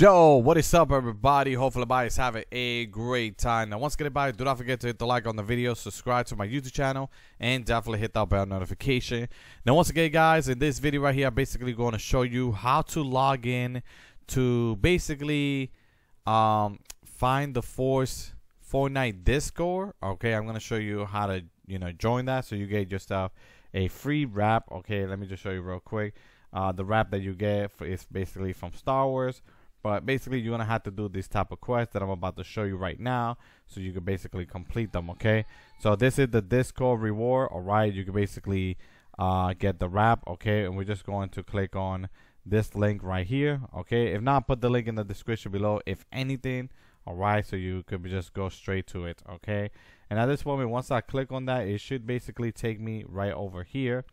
Joe, what is up, everybody? Hopefully, everybody's having a great time. Now, once again, everybody, do not forget to hit the like on the video, subscribe to my YouTube channel, and definitely hit that bell notification. Now, once again, guys, in this video right here, I'm basically going to show you how to log in to basically um, find the Force Fortnite Discord. Okay, I'm going to show you how to you know join that so you get yourself a free wrap. Okay, let me just show you real quick. Uh, the wrap that you get for, is basically from Star Wars. But basically, you're gonna have to do this type of quest that I'm about to show you right now, so you can basically complete them. Okay. So this is the Discord reward. All right. You can basically uh, get the wrap. Okay. And we're just going to click on this link right here. Okay. If not, put the link in the description below. If anything. All right. So you could just go straight to it. Okay. And at this moment, once I click on that, it should basically take me right over here.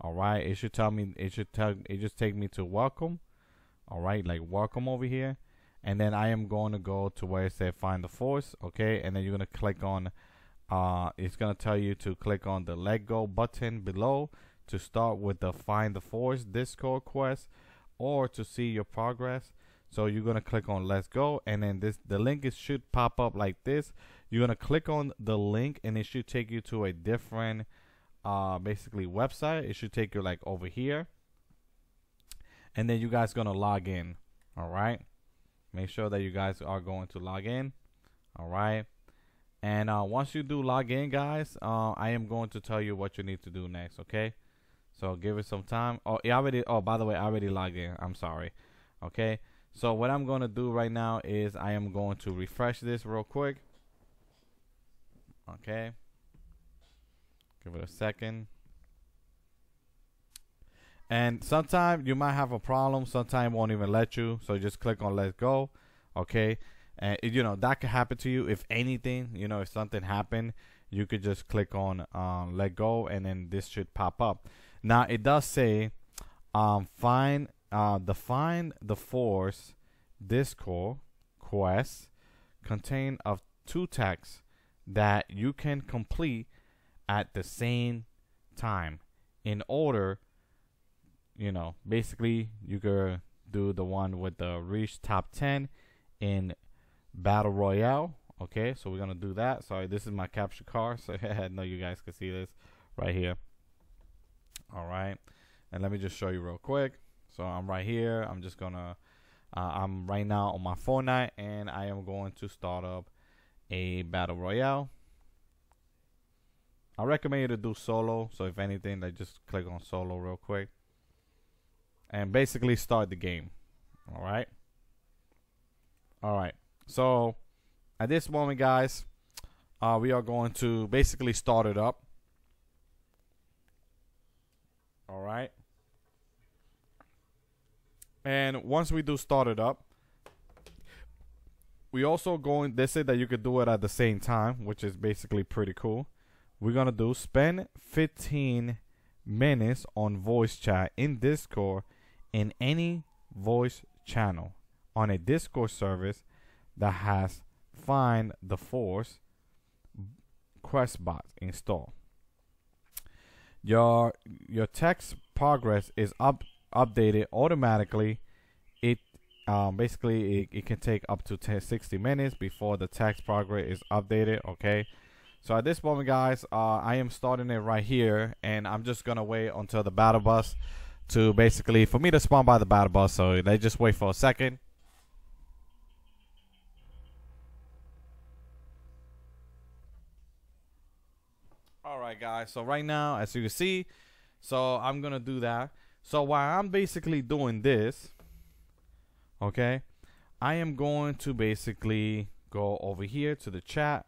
All right. It should tell me. It should tell. It just take me to welcome all right like welcome over here. And then I am going to go to where it said find the force okay? And then you're going to click on uh, it's going to tell you to click on the let go button below to start with the find the force discord quest or to see your progress. So you're going to click on let's go and then this the link is should pop up like this. You're going to click on the link and it should take you to a different uh, basically website. It should take you like over here and then you guys gonna log in all right? Make sure that you guys are going to log in all right? And uh, once you do log in guys uh, I am going to tell you what you need to do next okay? So give it some time. Oh yeah, already oh by the way I already logged in. I'm sorry okay? So what I'm going to do right now is I am going to refresh this real quick okay? Give it a second and sometimes you might have a problem. Sometimes won't even let you. So just click on let go. Okay. And you know that could happen to you if anything. You know if something happened, you could just click on uh, let go, and then this should pop up. Now it does say um, find uh, define the force Discord quest contain of two texts that you can complete at the same time in order you know, basically you could do the one with the reach top 10 in battle royale. Okay, so we're gonna do that. Sorry, this is my capture card, so I know you guys can see this right here. All right, and let me just show you real quick. So I'm right here. I'm just gonna. Uh, I'm right now on my Fortnite, and I am going to start up a battle royale. I recommend you to do solo. So if anything, like just click on solo real quick and basically start the game. All right. All right. So at this moment, guys, uh, we are going to basically start it up. All right. And once we do start it up, we also going. They say that you could do it at the same time, which is basically pretty cool. We're gonna do spend 15 minutes on voice chat in Discord in any voice channel on a Discord service that has Find the Force quest bot installed. Your your text progress is up updated automatically. It um, basically it, it can take up to 10, 60 minutes before the text progress is updated. Okay. So at this moment, guys, uh, I am starting it right here, and I'm just gonna wait until the battle bus to basically for me to spawn by the battle bus. So they just wait for a second. All right, guys. So right now, as you can see, so I'm gonna do that. So while I'm basically doing this, okay, I am going to basically go over here to the chat.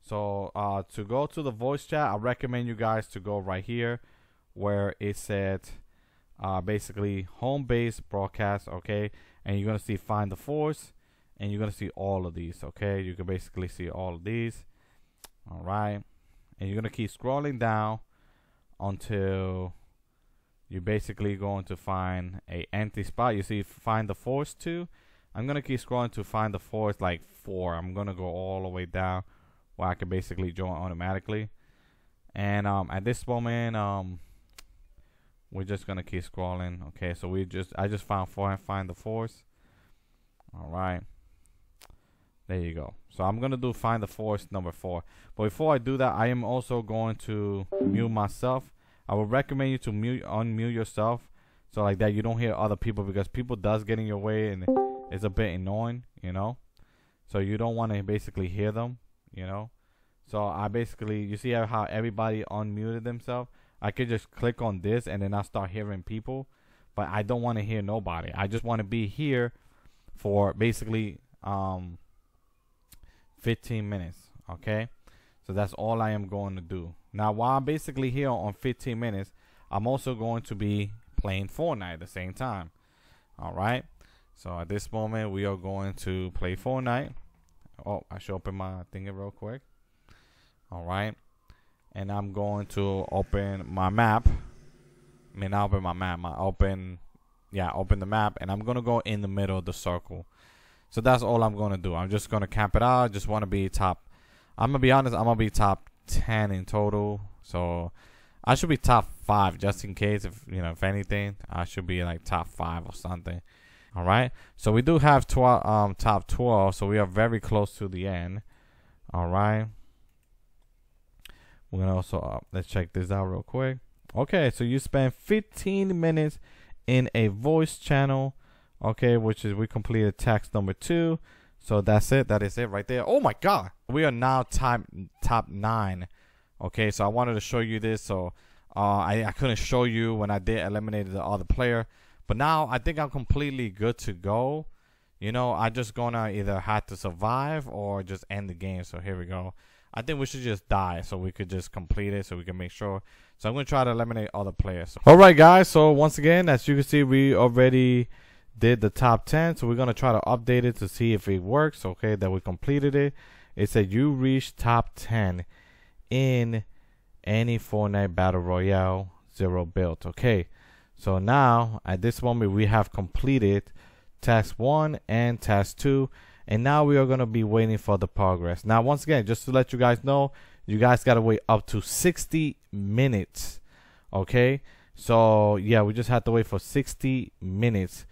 So uh, to go to the voice chat, I recommend you guys to go right here where it said uh, basically home base broadcast okay? And you're gonna see find the force and you're gonna see all of these okay? You can basically see all of these. All right and you're gonna keep scrolling down until you're basically going to find a empty spot. You see find the force two? I'm gonna keep scrolling to find the force like four. I'm gonna go all the way down where I can basically join automatically. And um, at this moment um, we're just gonna keep scrolling okay so we just I just found four and find the force all right There you go. So I'm gonna do find the force number four. But before I do that, I am also going to mute myself. I would recommend you to mute unmute yourself so like that you don't hear other people because people does get in your way and it's a bit annoying, you know. So you don't want to basically hear them, you know. So I basically you see how everybody unmuted themselves. I could just click on this and then I start hearing people, but I don't want to hear nobody. I just want to be here for basically um 15 minutes, okay? So that's all I am going to do. Now, while I'm basically here on 15 minutes, I'm also going to be playing Fortnite at the same time. All right. So at this moment, we are going to play Fortnite. Oh, I should open my thing real quick. All right. And I'm going to open my map. I mean, I open my map. I open, yeah, open the map, and I'm gonna go in the middle of the circle. So that's all I'm gonna do. I'm just gonna camp it out. I just want to be top. I'm gonna be honest. I'm gonna be top ten in total. So I should be top five just in case if you know if anything I should be like top five or something. All right. So we do have twelve um top twelve, so we are very close to the end. All right. We're gonna also uh, let's check this out real quick. Okay, so you spend 15 minutes in a voice channel. Okay, which is we completed task number two. So that's it. That is it right there. Oh my God, we are now top top nine. Okay, so I wanted to show you this. So uh, I, I couldn't show you when I did eliminate the other player. But now I think I'm completely good to go. You know, I just gonna either have to survive or just end the game. So here we go. I think we should just die so we could just complete it so we can make sure. So I'm going to try to eliminate other players. Alright guys, so once again, as you can see, we already did the top 10. So we're going to try to update it to see if it works. Okay, that we completed it. It said you reached top 10 in any Fortnite Battle Royale zero build. Okay, so now at this moment we have completed task one and task two, and now we are gonna be waiting for the progress. Now, once again, just to let you guys know, you guys gotta wait up to 60 minutes. Okay, so yeah, we just have to wait for 60 minutes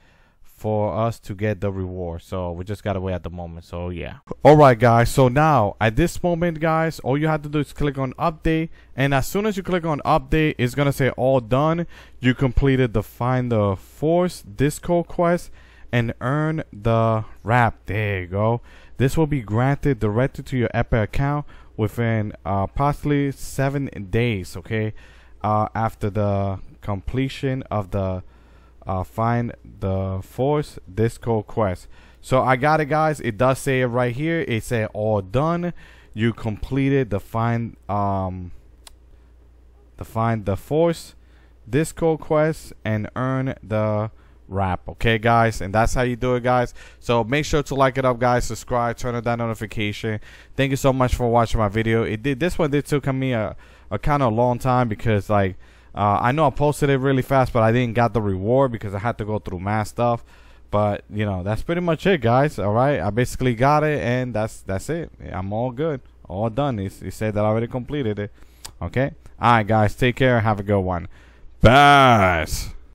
for us to get the reward. So we just gotta wait at the moment. So yeah. Alright guys, so now at this moment guys, all you have to do is click on update and as soon as you click on update, it's gonna say all done. You completed the find the force disco quest and earn the wrap. There you go. This will be granted directly to your Epic account within uh, possibly seven days, okay? Uh, after the completion of the uh, find the force disco quest so i got it guys it does say it right here it said all done you completed the find um the find the force disco quest and earn the wrap okay guys and that's how you do it guys so make sure to like it up guys subscribe turn on that notification thank you so much for watching my video it did this one did took me a, a kind of a long time because like uh, I know I posted it really fast, but I didn't got the reward because I had to go through mass stuff. But you know, that's pretty much it, guys. All right, I basically got it, and that's that's it. I'm all good, all done. He, said that I already completed it. Okay. All right, guys. Take care. Have a good one. Bye.